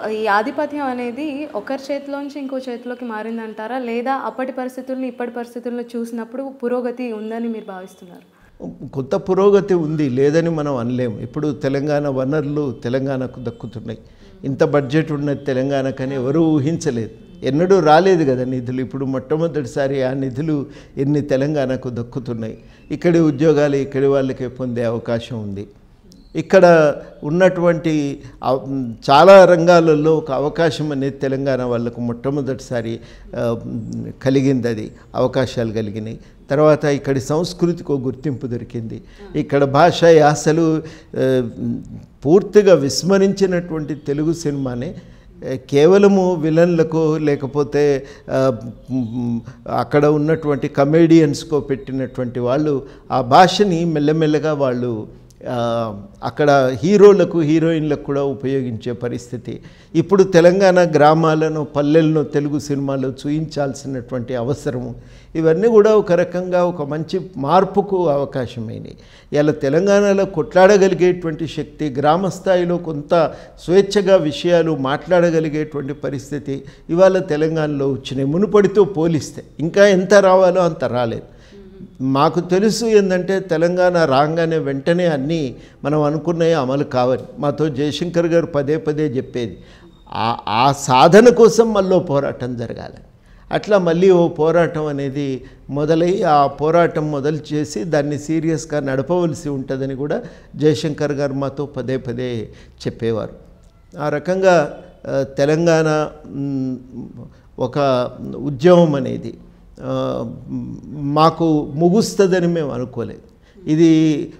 ఈ ఆధిపత్యం అనేది ఒకరి చేతిలోంచి ఇంకో చేతిలోకి మారిందంటారా? లేదా అప్పటి పరిస్థితుల్ని ఇప్పటి పరిస్థితులను చూసినప్పుడు పురోగతి ఉందని మీరు భావిస్తున్నారు? కొత్త పురోగతి ఉంది లేదని మనం అనలేము. ఇప్పుడు తెలంగాణ వనరులు తెలంగాణకు దక్కుతున్నాయి. ఇంత బడ్జెట్ ఉన్నది తెలంగాణకని ఎవరూ ఊహించలేదు. ఎన్నడూ రాలేదు కదా నిధులు. ఇప్పుడు మొట్టమొదటిసారి ఆ నిధులు ఎన్ని తెలంగాణకు దక్కుతున్నాయి. ఇక్కడి ఉద్యోగాలు ఇక్కడి వాళ్ళకే పొందే అవకాశం ఉంది. ఇక్కడ ఉన్నటువంటి చాలా రంగాలలో ఒక అవకాశం అనేది తెలంగాణ వాళ్ళకు మొట్టమొదటిసారి కలిగింది అది. అవకాశాలు కలిగినాయి. తర్వాత ఇక్కడి సంస్కృతికి గుర్తింపు దొరికింది. ఇక్కడ భాష యాసలు పూర్తిగా విస్మరించినటువంటి తెలుగు సినిమానే కేవలము విలన్లకు లేకపోతే అక్కడ ఉన్నటువంటి కమేడియన్స్కో పెట్టినటువంటి వాళ్ళు ఆ భాషని మెల్లమెల్లగా వాళ్ళు అక్కడ హీరోలకు హీరోయిన్లకు కూడా ఉపయోగించే పరిస్థితి. ఇప్పుడు తెలంగాణ గ్రామాలను పల్లెలను తెలుగు సినిమాలో చూయించాల్సినటువంటి అవసరము. ఇవన్నీ కూడా ఒక రకంగా ఒక మంచి మార్పుకు అవకాశమైనవి. ఇలా తెలంగాణలో కొట్లాడగలిగేటువంటి శక్తి గ్రామ స్థాయిలో కొంత స్వేచ్ఛగా విషయాలు మాట్లాడగలిగేటువంటి పరిస్థితి ఇవాళ తెలంగాణలో వచ్చినాయి. మునుపడితో పోలిస్తే ఇంకా ఎంత రావాలో అంత రాలేదు. మాకు తెలుసు ఏంటంటే తెలంగాణ రాగానే వెంటనే అన్నీ మనం అనుకున్నవి అమలు కావని మాతో జయశంకర్ గారు పదే పదే చెప్పేది. ఆ సాధన కోసం మళ్ళీ పోరాటం జరగాలి. అట్లా మళ్ళీ ఓ పోరాటం అనేది మొదలై ఆ పోరాటం మొదలు చేసి దాన్ని సీరియస్గా నడపవలసి ఉంటుందని కూడా జయశంకర్ గారు మాతో పదే పదే చెప్పేవారు. ఆ రకంగా తెలంగాణ ఒక ఉద్యమం అనేది మాకు ముగుస్తుందని మేము అనుకోలేదు. ఇది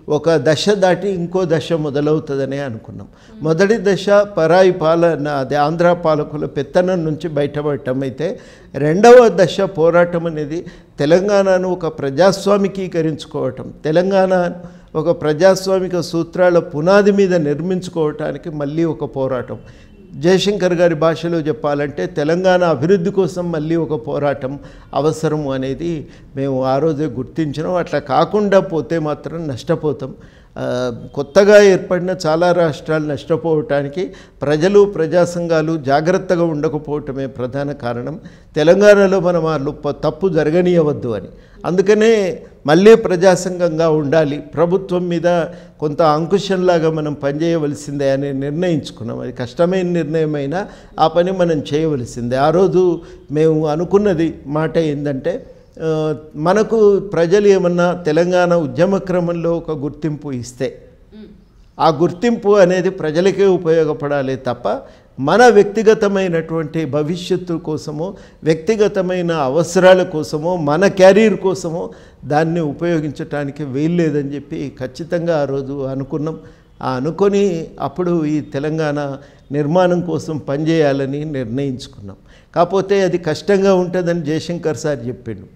ఒక దశ దాటి ఇంకో దశ మొదలవుతుందనే అనుకున్నాం. మొదటి దశ పరాయి పాలన అదే ఆంధ్ర పాలకుల పెత్తనం నుంచి బయటపడటం అయితే రెండవ దశ పోరాటం అనేది తెలంగాణను ఒక ప్రజాస్వామికీకరించుకోవటం. తెలంగాణ ఒక ప్రజాస్వామిక సూత్రాల పునాది మీద నిర్మించుకోవటానికి మళ్ళీ ఒక పోరాటం. జయశంకర్ గారి భాషలో చెప్పాలంటే తెలంగాణ అభివృద్ధి కోసం మళ్ళీ ఒక పోరాటం అవసరం అనేది మేము ఆ రోజే గుర్తించినాం. అట్లా కాకుండా పోతే మాత్రం నష్టపోతాం. కొత్తగా ఏర్పడిన చాలా రాష్ట్రాలు నష్టపోవటానికి ప్రజలు ప్రజా సంఘాలు జాగ్రత్తగా ఉండకపోవటమే ప్రధాన కారణం. తెలంగాణలో మనం ఆ తప్పు జరగనీయవద్దు అని. అందుకనే మళ్ళీ ప్రజాసంఘంగా ఉండాలి. ప్రభుత్వం మీద కొంత అంకుశంలాగా మనం పనిచేయవలసిందే అని నిర్ణయించుకున్నాం. అది కష్టమైన నిర్ణయమైనా ఆ పని మనం చేయవలసిందే. ఆ రోజు మేము అనుకున్నది మాట ఏంటంటే మనకు ప్రజలు ఏమన్నా తెలంగాణ ఉద్యమ క్రమంలో ఒక గుర్తింపు ఇస్తే ఆ గుర్తింపు అనేది ప్రజలకే ఉపయోగపడాలి తప్ప మన వ్యక్తిగతమైనటువంటి భవిష్యత్తు కోసమో వ్యక్తిగతమైన అవసరాల కోసమో మన క్యారీర్ కోసమో దాన్ని ఉపయోగించటానికి వీల్లేదని చెప్పి ఖచ్చితంగా ఆ రోజు అనుకున్నాం. ఆ అనుకొని అప్పుడు ఈ తెలంగాణ నిర్మాణం కోసం పనిచేయాలని నిర్ణయించుకున్నాం. కాకపోతే అది కష్టంగా ఉంటుందని జయశంకర్ సార్ చెప్పిండు.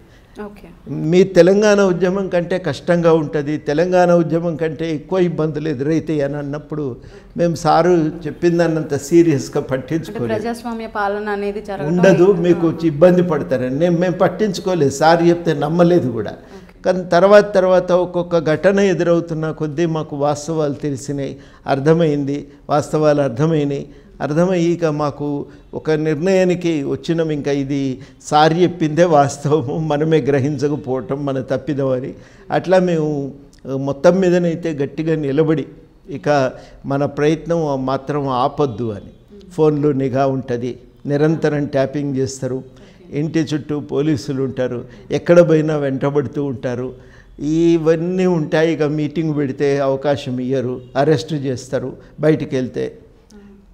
మీ తెలంగాణ ఉద్యమం కంటే కష్టంగా ఉంటుంది తెలంగాణ ఉద్యమం కంటే ఎక్కువ ఇబ్బందులు ఎదురైతాయి అని అన్నప్పుడు మేము సారు చెప్పిందన్నంత సీరియస్గా పట్టించుకోలేదు. ప్రజాస్వామ్య పాలన అనేది ఉండదు మీకు వచ్చి ఇబ్బంది పడతారని నేను మేము పట్టించుకోలేదు సార్ చెప్తే నమ్మలేదు కూడా. కానీ తర్వాత తర్వాత ఒక్కొక్క ఘటన ఎదురవుతున్న కొద్దీ మాకు వాస్తవాలు తెలిసినాయి అర్థమైంది వాస్తవాలు అర్థమైనాయి. అర్థమయ్యాక మాకు ఒక నిర్ణయానికి వచ్చినాం ఇంకా ఇది సార్ చెప్పిందే వాస్తవము. మనమే గ్రహించకపోవటం మన తప్పిదమని. అట్లా మేము మొత్తం మీదనైతే గట్టిగా నిలబడి ఇక మన ప్రయత్నం మాత్రం ఆపొద్దు అని. ఫోన్లో నిఘా ఉంటుంది నిరంతరం ట్యాపింగ్ చేస్తారు. ఇంటి చుట్టూ పోలీసులు ఉంటారు ఎక్కడ పోయినా వెంటబడుతూ ఉంటారు. ఇవన్నీ ఉంటాయి ఇక మీటింగ్ పెడితే అవకాశం ఇయ్యరు అరెస్ట్ చేస్తారు బయటికి వెళ్తే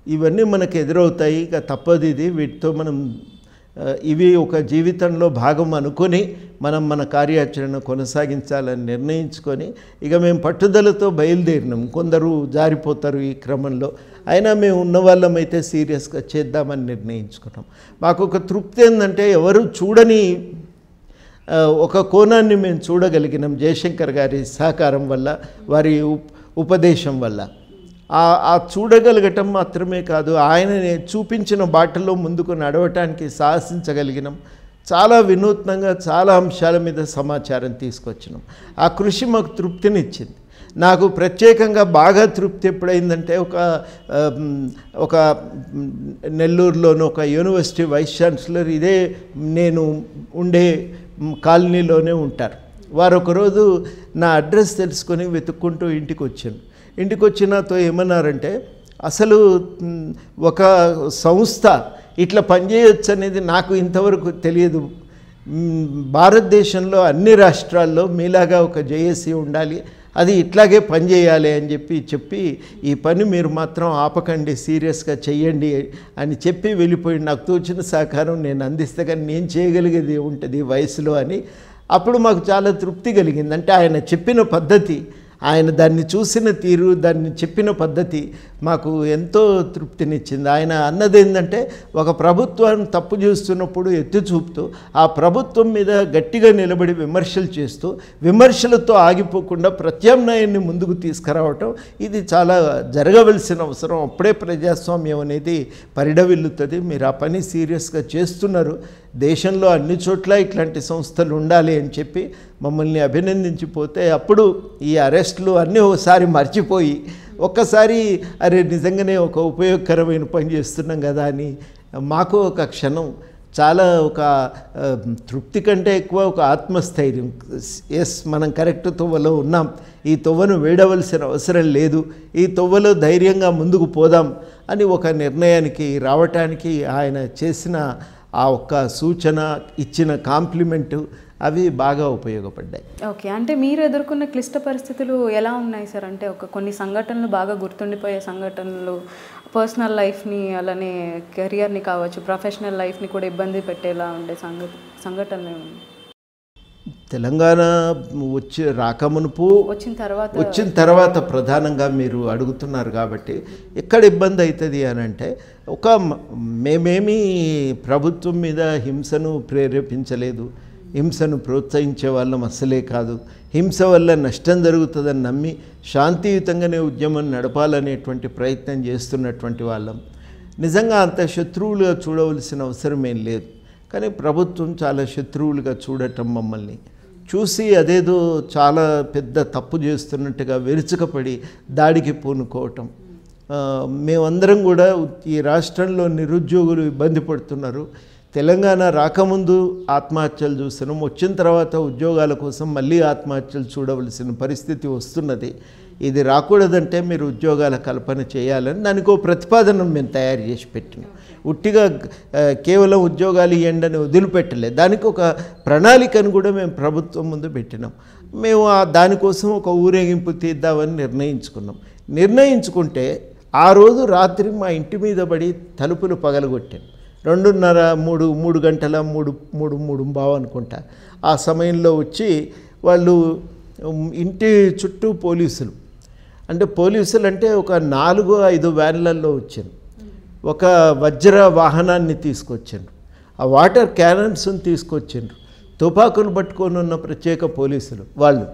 ఇవన్నీ మనకు ఎదురవుతాయి. ఇక తప్పదు ఇది. వీటితో మనం ఇవి ఒక జీవితంలో భాగం అనుకొని మనం మన కార్యాచరణ కొనసాగించాలని నిర్ణయించుకొని ఇక మేము పట్టుదలతో బయలుదేరినాం. కొందరు జారిపోతారు ఈ క్రమంలో. అయినా మేము ఉన్న వాళ్ళమైతే సీరియస్గా చేద్దామని నిర్ణయించుకున్నాం. మాకు ఒక తృప్తి ఏంటంటే ఎవరు చూడని ఒక కోణాన్ని మేము చూడగలిగినాం జయశంకర్ గారి సహకారం వల్ల వారి ఉపదేశం వల్ల. ఆ చూడగలగటం మాత్రమే కాదు ఆయన చూపించిన బాటలో ముందుకు నడవటానికి సాహసించగలిగినాం. చాలా వినూత్నంగా చాలా అంశాల మీద సమాచారం తీసుకొచ్చినాం. ఆ కృషి మాకు తృప్తినిచ్చింది. నాకు ప్రత్యేకంగా బాగా తృప్తి ఎప్పుడైందంటే ఒక ఒక నెల్లూరులోని ఒక యూనివర్సిటీ వైస్ ఛాన్సలర్ ఇదే నేను ఉండే కాలనీలోనే ఉంటారు. వారు ఒకరోజు నా అడ్రస్ తెలుసుకొని వెతుక్కుంటూ ఇంటికి వచ్చాను ఇంటికి వచ్చినతో ఏమన్నారంటే అసలు ఒక సంస్థ ఇట్లా పనిచేయొచ్చు అనేది నాకు ఇంతవరకు తెలియదు. భారతదేశంలో అన్ని రాష్ట్రాల్లో మీలాగా ఒక జేఏసీ ఉండాలి. అది ఇట్లాగే పనిచేయాలి అని చెప్పి చెప్పి ఈ పని మీరు మాత్రం ఆపకండి సీరియస్గా చెయ్యండి అని చెప్పి వెళ్ళిపోయి నాకు తోచిన సహకారం నేను అందిస్తే కానీ నేను చేయగలిగేది ఉంటుంది వయసులో అని అప్పుడు మాకు చాలా తృప్తి కలిగింది. అంటే ఆయన చెప్పిన పద్ధతి ఆయన దాన్ని చూసిన తీరు దాన్ని చెప్పిన పద్ధతి మాకు ఎంతో తృప్తినిచ్చింది. ఆయన అన్నది ఏంటంటే ఒక ప్రభుత్వం తప్పు చేస్తున్నప్పుడు ఎత్తి చూపుతూ ఆ ప్రభుత్వం మీద గట్టిగా నిలబడి విమర్శలు చేస్తూ విమర్శలతో ఆగిపోకుండా ప్రత్యామ్నాయాన్ని ముందుకు తీసుకురావటం ఇది చాలా జరగవలసిన అవసరం. అప్పుడే ప్రజాస్వామ్యం అనేది పరిడవిల్లుతుంది. మీరు ఆ పని సీరియస్గా చేస్తున్నారు. దేశంలో అన్ని చోట్ల ఇట్లాంటి సంస్థలు ఉండాలి అని చెప్పి మమ్మల్ని అభినందించిపోతే అప్పుడు ఈ అరెస్టులు అన్నీ ఒకసారి మర్చిపోయి ఒక్కసారి అరే నిజంగానే ఒక ఉపయోగకరమైన పని చేస్తున్నాం కదా అని మాకు ఒక క్షణం చాలా ఒక తృప్తి కంటే ఎక్కువ ఒక ఆత్మస్థైర్యం. ఎస్ మనం కరెక్ట్ తొవ్వలో ఉన్నాం. ఈ తొవ్వను వేడవలసిన అవసరం లేదు. ఈ తొవ్వలో ధైర్యంగా ముందుకు పోదాం అని ఒక నిర్ణయానికి రావటానికి ఆయన చేసిన ఆ ఒక్క సూచన ఇచ్చిన కాంప్లిమెంటు అవి బాగా ఉపయోగపడ్డాయి. ఓకే. అంటే మీరు ఎదుర్కొన్న క్లిష్ట పరిస్థితులు ఎలా ఉన్నాయి సార్? అంటే ఒక కొన్ని సంఘటనలు బాగా గుర్తుండిపోయే సంఘటనలు పర్సనల్ లైఫ్ని అలానే కెరియర్ని కావచ్చు ప్రొఫెషనల్ లైఫ్ని కూడా ఇబ్బంది పెట్టేలా ఉండే సంఘ సంఘటనలు ఏమన్నా? తెలంగాణ వచ్చి రాకమునుపు వచ్చిన తర్వాత వచ్చిన తర్వాత ప్రధానంగా మీరు అడుగుతున్నారు కాబట్టి ఎక్కడ ఇబ్బంది అవుతుంది అని అంటే ఒక మేమేమీ ప్రభుత్వం మీద హింసను ప్రేరేపించలేదు. హింసను ప్రోత్సహించే వాళ్ళం అస్సలే కాదు. హింస వల్ల నష్టం జరుగుతుందని నమ్మి శాంతియుతంగానే ఉద్యమం నడపాలనేటువంటి ప్రయత్నం చేస్తున్నటువంటి వాళ్ళం. నిజంగా అంత శత్రువులుగా చూడవలసిన అవసరం ఏం లేదు. కానీ ప్రభుత్వం చాలా శత్రువులుగా చూడటం మమ్మల్ని చూసి అదేదో చాలా పెద్ద తప్పు చేస్తున్నట్టుగా వెరుచుకపడి దాడికి పూనుకోవటం. మేమందరం కూడా ఈ రాష్ట్రంలో నిరుద్యోగులు ఇబ్బంది పడుతున్నారు. తెలంగాణ రాకముందు ఆత్మహత్యలు చూస్తున్నాం వచ్చిన తర్వాత ఉద్యోగాల కోసం మళ్ళీ ఆత్మహత్యలు చూడవలసిన పరిస్థితి వస్తున్నది. ఇది రాకూడదంటే మీరు ఉద్యోగాల కల్పన చేయాలని దానికి ప్రతిపాదన మేము తయారు చేసి పెట్టినాం. ఉట్టిగా కేవలం ఉద్యోగాలు ఇవ్వండి అని వదిలిపెట్టలేదు దానికి ఒక ప్రణాళికను కూడా మేము ప్రభుత్వం ముందు పెట్టినాం. మేము దానికోసం ఒక ఊరేగింపు తీద్దామని నిర్ణయించుకున్నాం. నిర్ణయించుకుంటే ఆ రోజు రాత్రి మా ఇంటి మీద పడి తలుపులు పగలగొట్టాను. రెండున్నర మూడు మూడు గంటల మూడు మూడు మూడు బావనుకుంటా ఆ సమయంలో వచ్చి వాళ్ళు ఇంటి చుట్టూ పోలీసులు. అంటే పోలీసులు అంటే ఒక నాలుగు ఐదు వ్యాన్లలో వచ్చాను. ఒక వజ్ర వాహనాన్ని తీసుకొచ్చిండ్రు. ఆ వాటర్ క్యానన్స్ని తీసుకొచ్చిండ్రు. తుపాకును పట్టుకొని ఉన్న ప్రత్యేక పోలీసులు వాళ్ళు.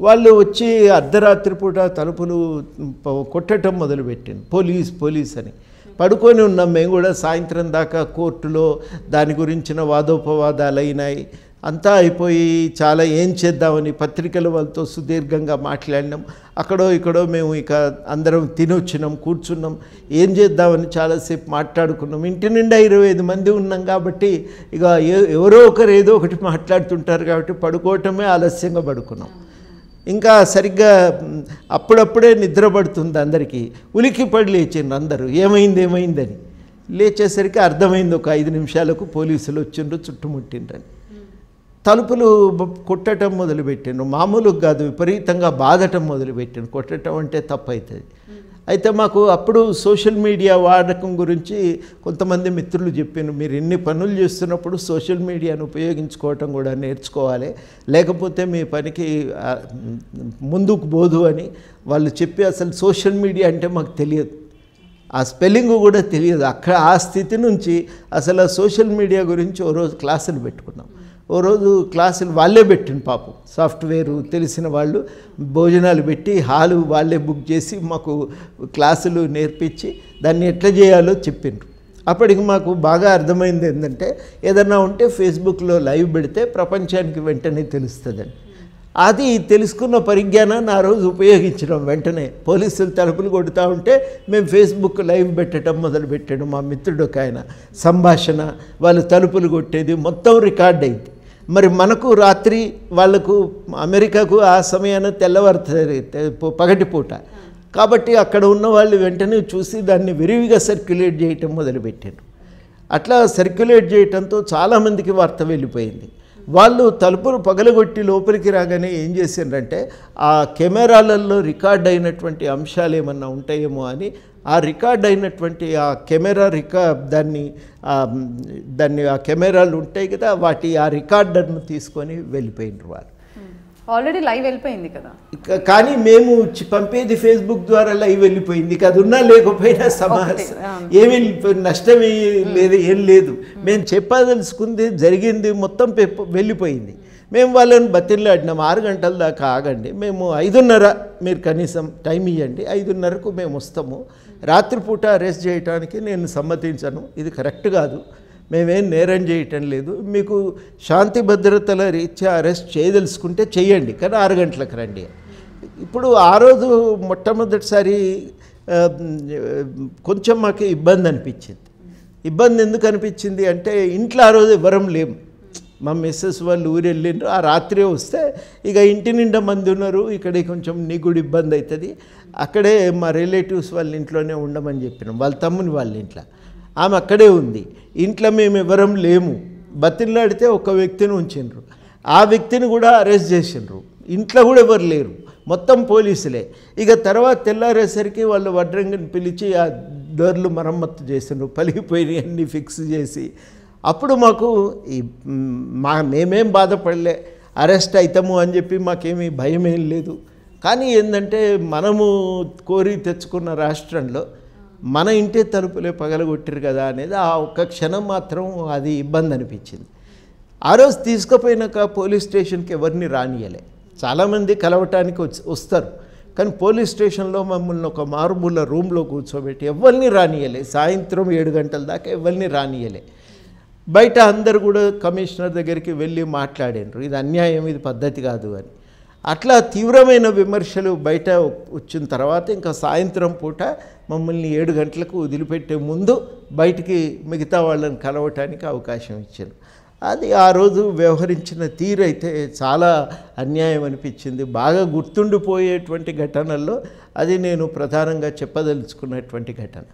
వాళ్ళు వచ్చి అర్ధరాత్రి పూట తలుపులు కొట్టడం మొదలుపెట్టింది పోలీస్ పోలీస్ అని. పడుకొని ఉన్నాం. మేము కూడా సాయంత్రం దాకా కోర్టులో దాని గురించిన వాదోపవాదాలు అయినాయి అంతా అయిపోయి చాలా ఏం చేద్దామని పత్రికలు వాళ్ళతో సుదీర్ఘంగా మాట్లాడినాం. అక్కడో ఇక్కడో మేము ఇక అందరం తినొచ్చినాం కూర్చున్నాం. ఏం చేద్దామని చాలాసేపు మాట్లాడుకున్నాం. ఇంటి నిండా ఇరవై ఐదు మంది ఉన్నాం కాబట్టి ఇక ఎవరో ఒకరు ఏదో ఒకటి మాట్లాడుతుంటారు కాబట్టి పడుకోవటమే ఆలస్యంగా పడుకున్నాం. ఇంకా సరిగ్గా అప్పుడప్పుడే నిద్ర పడుతుంది అందరికీ. ఉలికి పడి లేచిండ్రు అందరూ. ఏమైంది ఏమైందని? లేచేసరికి అర్థమైంది ఒక ఐదు నిమిషాలకు పోలీసులు వచ్చిండ్రు చుట్టుముట్టిండ్రని. తలుపులు కొట్టడం మొదలుపెట్టిండ్రు మామూలుగా కాదు విపరీతంగా బాధటం మొదలుపెట్టిండ్రు కొట్టడం అంటే తప్పు అవుతుంది అయితే మాకు అప్పుడు సోషల్ మీడియా వాడకం గురించి కొంతమంది మిత్రులు చెప్పారు మీరు ఇన్ని పనులు చేస్తున్నప్పుడు సోషల్ మీడియాను ఉపయోగించుకోవటం కూడా నేర్చుకోవాలి. లేకపోతే మీ పనికి ముందుకు పోదు అని వాళ్ళు చెప్పి అసలు సోషల్ మీడియా అంటే మాకు తెలియదు. ఆ స్పెల్లింగ్ కూడా తెలియదు. అక్కడ ఆ స్థితి నుంచి అసలు ఆ సోషల్ మీడియా గురించి ఓ రోజు క్లాసులు పెట్టుకున్నాం. ఓ రోజు క్లాసులు వాళ్ళే పెట్టిన పాపం. సాఫ్ట్వేరు తెలిసిన వాళ్ళు భోజనాలు పెట్టి హాలు వాళ్ళే బుక్ చేసి మాకు క్లాసులు నేర్పించి దాన్ని ఎట్లా చేయాలో చెప్పిండ్రు. అప్పటికి మాకు బాగా అర్థమైంది ఏంటంటే ఏదన్నా ఉంటే ఫేస్బుక్లో లైవ్ పెడితే ప్రపంచానికి వెంటనే తెలుస్తుందని అది తెలుసుకున్న పరిజ్ఞానాన్ని ఆ రోజు ఉపయోగించడం వెంటనే. పోలీసులు తలుపులు కొడుతూ ఉంటే మేము ఫేస్బుక్ లైవ్ పెట్టడం మొదలు పెట్టాడు మా మిత్రుడు ఒక ఆయన. సంభాషణ వాళ్ళు తలుపులు కొట్టేది మొత్తం రికార్డ్ అయింది. మరి మనకు రాత్రి వాళ్ళకు అమెరికాకు ఆ సమయాన తెల్లవారుతుంది పగటిపూట కాబట్టి అక్కడ ఉన్న వాళ్ళు వెంటనే చూసి దాన్ని విరివిగా సర్క్యులేట్ చేయటం మొదలుపెట్టారు. అట్లా సర్క్యులేట్ చేయటంతో చాలామందికి వార్త వెళ్ళిపోయింది. వాళ్ళు తలుపులు పగలగొట్టి లోపలికి రాగానే ఏం చేసిండ్రంటే ఆ కెమెరాలలో రికార్డ్ అయినటువంటి అంశాలు ఏమన్నా ఉంటాయేమో అని ఆ రికార్డ్ అయినటువంటి ఆ కెమెరా రికా దాన్ని దాన్ని ఆ కెమెరాలు ఉంటాయి కదా వాటి ఆ రికార్డర్ను తీసుకొని వెళ్ళిపోయినారు వాళ్ళు. ఆల్రెడీ లైవ్ వెళ్ళిపోయింది కదా. కానీ మేము పంపేది ఫేస్బుక్ ద్వారా లైవ్ వెళ్ళిపోయింది. ఇక అది ఉన్నా లేకపోయినా సమస్య ఏమీ నష్టం ఏ- లేదు ఏం లేదు. మేము చెప్పదలుచుకుంది జరిగింది మొత్తం వెళ్ళిపోయింది. మేము వాళ్ళని బతిల్లాడినాం ఆరు గంటల దాకా ఆగండి. మేము ఐదున్నర మీరు కనీసం టైం ఇవ్వండి ఐదున్నరకు మేము వస్తాము. రాత్రిపూట అరెస్ట్ చేయటానికి నేను సమ్మతించను. ఇది కరెక్ట్ కాదు. మేమేం నేరం చేయటం లేదు. మీకు శాంతి భద్రతల రీత్యా అరెస్ట్ చేయదలుచుకుంటే చెయ్యండి కానీ ఆరు గంటలకు రండి. ఇప్పుడు ఆ రోజు మొట్టమొదటిసారి కొంచెం మాకు ఇబ్బంది అనిపించింది. ఇబ్బంది ఎందుకు అనిపించింది అంటే ఇంట్లో ఆ రోజు ఇవ్వరం లేము. మా మిస్సెస్ వాళ్ళు ఊరు వెళ్ళిండ్రు ఆ రాత్రే వస్తే ఇక ఇంటి నిండా మంది ఉన్నారు. ఇక్కడ కొంచెం నీకు ఇబ్బంది అవుతుంది అక్కడే మా రిలేటివ్స్ వాళ్ళ ఇంట్లోనే ఉండమని చెప్పినాం. వాళ్ళ తమ్ముని వాళ్ళ ఇంట్లో. ఆమె అక్కడే ఉంది. ఇంట్లో మేము ఎవరం లేము. బతిల్లాడితే ఒక వ్యక్తిని ఉంచిండ్రు ఆ వ్యక్తిని కూడా అరెస్ట్ చేసిండ్రు. ఇంట్లో కూడా ఎవరు లేరు. మొత్తం పోలీసులే. ఇక తర్వాత తెల్లారేసరికి వాళ్ళు వడ్రంగిని పిలిచి ఆ డోర్లు మరమ్మత్తు చేసిండ్రు. పలిగిపోయినాయి అన్నీ ఫిక్స్ చేసి. అప్పుడు మాకు ఈ మా మేమేం బాధపడలే అరెస్ట్ అవుతాము అని చెప్పి మాకేమీ భయం ఏం లేదు. కానీ ఏంటంటే మనము కోరి తెచ్చుకున్న రాష్ట్రంలో మన ఇంటి తలుపులే పగలగొట్టారు కదా అనేది ఆ ఒక్క క్షణం మాత్రం అది ఇబ్బంది అనిపించింది ఆ రోజు తీసుకుపోయినాక పోలీస్ స్టేషన్కి ఎవరిని రానియలే. చాలామంది కలవటానికి వచ్చి వస్తారు. కానీ పోలీస్ స్టేషన్లో మమ్మల్ని ఒక మారుమూల రూమ్లో కూర్చోబెట్టి ఎవరిని రానియలే. సాయంత్రం ఏడు గంటల దాకా ఎవరిని రానియలే. బయట అందరు కూడా కమిషనర్ దగ్గరికి వెళ్ళి మాట్లాడారు ఇది అన్యాయం ఇది పద్ధతి కాదు అని. అట్లా తీవ్రమైన విమర్శలు బయట వచ్చిన తర్వాత ఇంకా సాయంత్రం పూట మమ్మల్ని ఏడు గంటలకు వదిలిపెట్టే ముందు బయటికి మిగతా వాళ్ళని కలవటానికి అవకాశం ఇచ్చారు. అది ఆ రోజు వ్యవహరించిన తీరైతే చాలా అన్యాయం అనిపించింది. బాగా గుర్తుండిపోయేటువంటి ఘటనల్లో అది నేను ప్రధానంగా చెప్పదలుచుకున్నటువంటి ఘటన.